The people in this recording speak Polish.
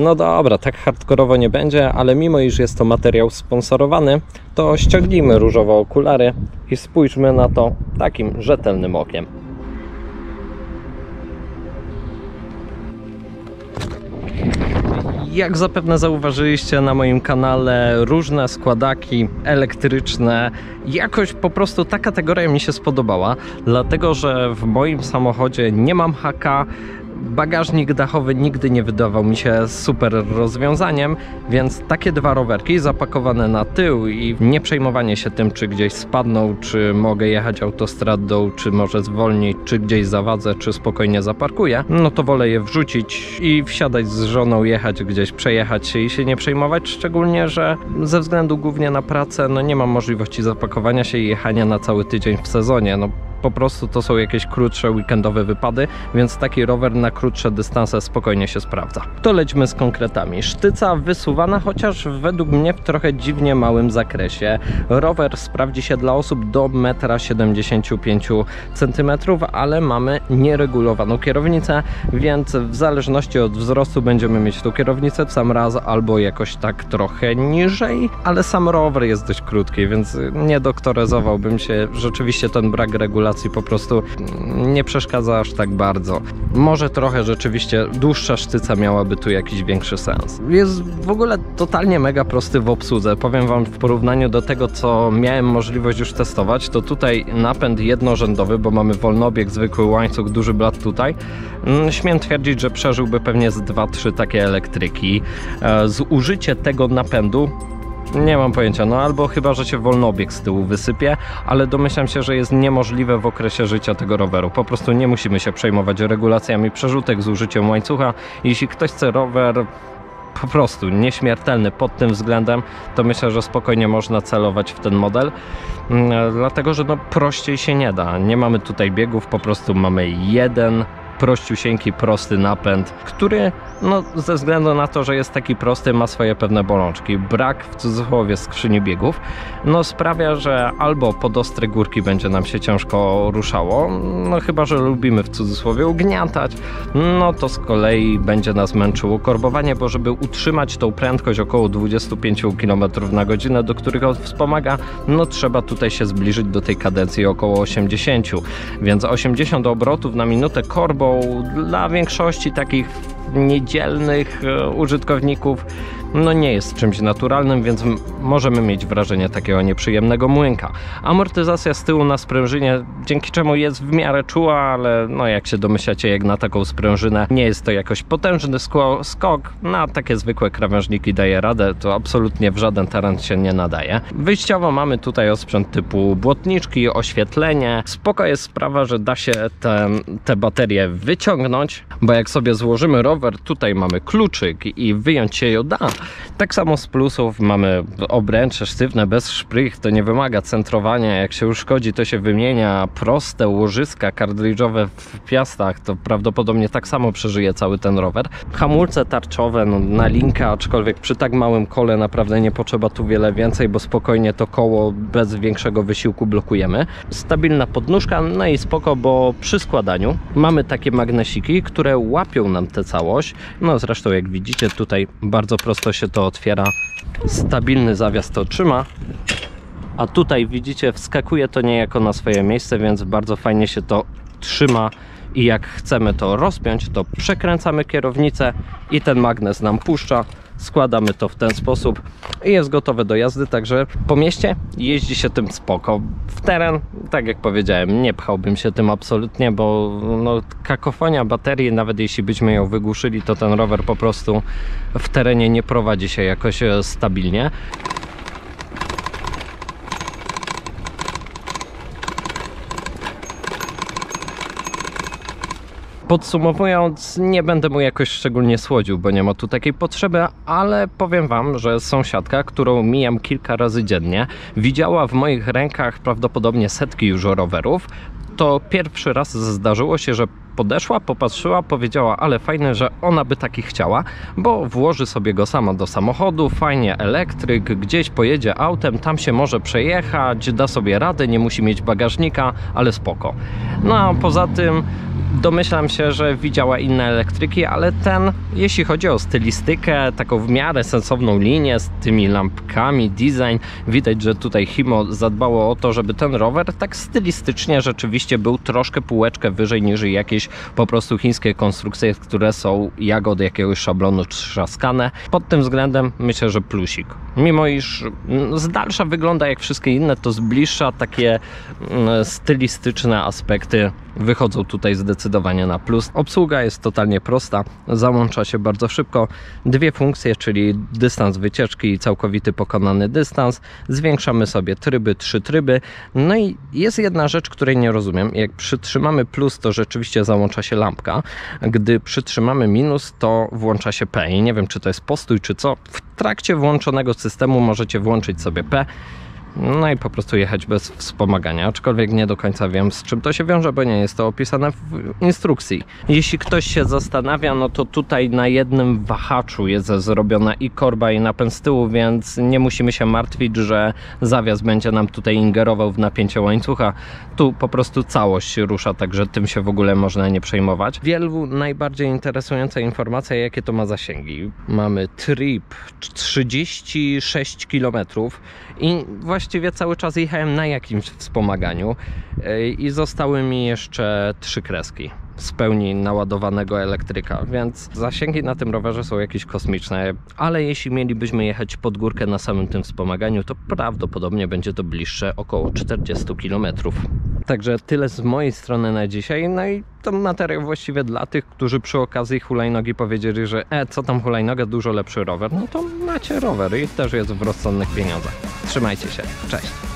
No dobra, tak hardkorowo nie będzie, ale mimo iż jest to materiał sponsorowany, to ściągnijmy różowe okulary i spójrzmy na to takim rzetelnym okiem. Jak zapewne zauważyliście na moim kanale, różne składaki elektryczne, jakoś po prostu ta kategoria mi się spodobała, dlatego że w moim samochodzie nie mam haka, bagażnik dachowy nigdy nie wydawał mi się super rozwiązaniem, więc takie dwa rowerki zapakowane na tył i nie przejmowanie się tym, czy gdzieś spadną, czy mogę jechać autostradą, czy może zwolnić, czy gdzieś zawadzę, czy spokojnie zaparkuję, no to wolę je wrzucić i wsiadać z żoną, jechać gdzieś, przejechać się i się nie przejmować, szczególnie, że ze względu głównie na pracę, no nie mam możliwości zapakowania się i jechania na cały tydzień w sezonie, no po prostu to są jakieś krótsze weekendowe wypady, więc taki rower na krótsze dystanse spokojnie się sprawdza. To lećmy z konkretami. Sztyca wysuwana, chociaż według mnie w trochę dziwnie małym zakresie. Rower sprawdzi się dla osób do 1,75 cm, ale mamy nieregulowaną kierownicę, więc w zależności od wzrostu będziemy mieć tą kierownicę w sam raz albo jakoś tak trochę niżej, ale sam rower jest dość krótki, więc nie doktoryzowałbym się. Rzeczywiście ten brak regulacji po prostu nie przeszkadza aż tak bardzo. Może trochę rzeczywiście dłuższa sztyca miałaby tu jakiś większy sens. Jest w ogóle totalnie mega prosty w obsłudze. Powiem Wam w porównaniu do tego, co miałem możliwość już testować, to tutaj napęd jednorzędowy, bo mamy wolnobieg, zwykły łańcuch, duży blat tutaj. Mm, Śmiem twierdzić, że przeżyłby pewnie z 2-3 takie elektryki. E, Zużycie tego napędu nie mam pojęcia, no albo chyba, że się wolnobieg z tyłu wysypie, ale domyślam się, że jest niemożliwe w okresie życia tego roweru. Po prostu nie musimy się przejmować regulacjami przerzutek z użyciem łańcucha. Jeśli ktoś chce rower po prostu nieśmiertelny pod tym względem, to myślę, że spokojnie można celować w ten model, Mm, dlatego że no prościej się nie da. Nie mamy tutaj biegów, po prostu mamy jeden prościusieńki, prosty napęd, który no, ze względu na to, że jest taki prosty, ma swoje pewne bolączki. Brak w cudzysłowie skrzyni biegów, no sprawia, że albo pod ostre górki będzie nam się ciężko ruszało, no chyba, że lubimy w cudzysłowie ugniatać, no to z kolei będzie nas męczyło korbowanie, bo żeby utrzymać tą prędkość około 25 km na godzinę, do których on wspomaga, no trzeba tutaj się zbliżyć do tej kadencji około 80, więc 80 obrotów na minutę korbą dla większości takich niedzielnych e, użytkowników no nie jest czymś naturalnym, więc możemy mieć wrażenie takiego nieprzyjemnego młynka. Amortyzacja z tyłu na sprężynie, dzięki czemu jest w miarę czuła, ale no jak się domyślacie, jak na taką sprężynę nie jest to jakoś potężny skok, na takie zwykłe krawężniki daje radę, to absolutnie w żaden teren się nie nadaje. Wyjściowo mamy tutaj osprzęt typu błotniczki, oświetlenie. Spoko jest sprawa, że da się te, te baterie wyciągnąć, bo jak sobie złożymy rower, tutaj mamy kluczyk i wyjąć się ją da. Tak samo z plusów mamy obręcze sztywne, bez szprych, to nie wymaga centrowania. Jak się uszkodzi, to się wymienia. Proste łożyska kardridżowe w piastach, to prawdopodobnie tak samo przeżyje cały ten rower. Hamulce tarczowe no, na linka, aczkolwiek przy tak małym kole naprawdę nie potrzeba tu wiele więcej, bo spokojnie to koło bez większego wysiłku blokujemy. Stabilna podnóżka, no i spoko, bo przy składaniu mamy takie magnesiki, które łapią nam tę całość. No zresztą jak widzicie tutaj bardzo prosto się to otwiera. Stabilny zawias to trzyma. A tutaj widzicie, wskakuje to niejako na swoje miejsce, więc bardzo fajnie się to trzyma. I jak chcemy to rozpiąć, to przekręcamy kierownicę i ten magnes nam puszcza. Składamy to w ten sposób i jest gotowe do jazdy. Także po mieście jeździ się tym spoko. W teren, tak jak powiedziałem, nie pchałbym się tym absolutnie, bo no, kakofonia baterii, nawet jeśli byśmy ją wygłuszyli, to ten rower po prostu w terenie nie prowadzi się jakoś e, stabilnie. Podsumowując, nie będę mu jakoś szczególnie słodził, bo nie ma tu takiej potrzeby, ale powiem Wam, że sąsiadka, którą mijam kilka razy dziennie, widziała w moich rękach prawdopodobnie setki już rowerów. To pierwszy raz zdarzyło się, że podeszła, popatrzyła, powiedziała, ale fajne, że ona by taki chciała, bo włoży sobie go sama do samochodu, fajnie elektryk, gdzieś pojedzie autem, tam się może przejechać, da sobie radę, nie musi mieć bagażnika, ale spoko. No a poza tym Domyślam się, że widziała inne elektryki, ale ten, jeśli chodzi o stylistykę, taką w miarę sensowną linię z tymi lampkami, design, widać, że tutaj Himo zadbało o to, żeby ten rower tak stylistycznie rzeczywiście był troszkę półeczkę wyżej niż jakieś po prostu chińskie konstrukcje, które są jak od jakiegoś szablonu trzaskane. Pod tym względem myślę, że plusik. Mimo iż mm, z dalsza wygląda jak wszystkie inne, to z bliższa takie mm, stylistyczne aspekty wychodzą tutaj zdecydowanie na plus. Obsługa jest totalnie prosta, załącza się bardzo szybko. Dwie funkcje, czyli dystans wycieczki i całkowity pokonany dystans. Zwiększamy sobie tryby, trzy tryby. No i jest jedna rzecz, której nie rozumiem. Jak przytrzymamy plus, to rzeczywiście załącza się lampka. Gdy przytrzymamy minus, to włącza się P. I nie wiem, czy to jest postój, czy co. W trakcie włączonego systemu możecie włączyć sobie P. No i po prostu jechać bez wspomagania, aczkolwiek nie do końca wiem z czym to się wiąże, bo nie jest to opisane w instrukcji. Jeśli ktoś się zastanawia, no to tutaj na jednym wahaczu jest zrobiona i korba i napęd z tyłu, więc nie musimy się martwić, że zawias będzie nam tutaj ingerował w napięcie łańcucha. Tu po prostu całość rusza, także tym się w ogóle można nie przejmować. Wielu najbardziej interesująca informacja, jakie to ma zasięgi. Mamy trip 36 km i właściwie cały czas jechałem na jakimś wspomaganiu yy, i zostały mi jeszcze trzy kreski z pełni naładowanego elektryka, więc zasięgi na tym rowerze są jakieś kosmiczne, ale jeśli mielibyśmy jechać pod górkę na samym tym wspomaganiu, to prawdopodobnie będzie to bliższe około 40 km. Także tyle z mojej strony na dzisiaj. No i to materiał właściwie dla tych, którzy przy okazji hulajnogi powiedzieli, że e, co tam hulajnoga, dużo lepszy rower. No to macie rower i też jest w rozsądnych pieniądzach. Trzymajcie się. Cześć.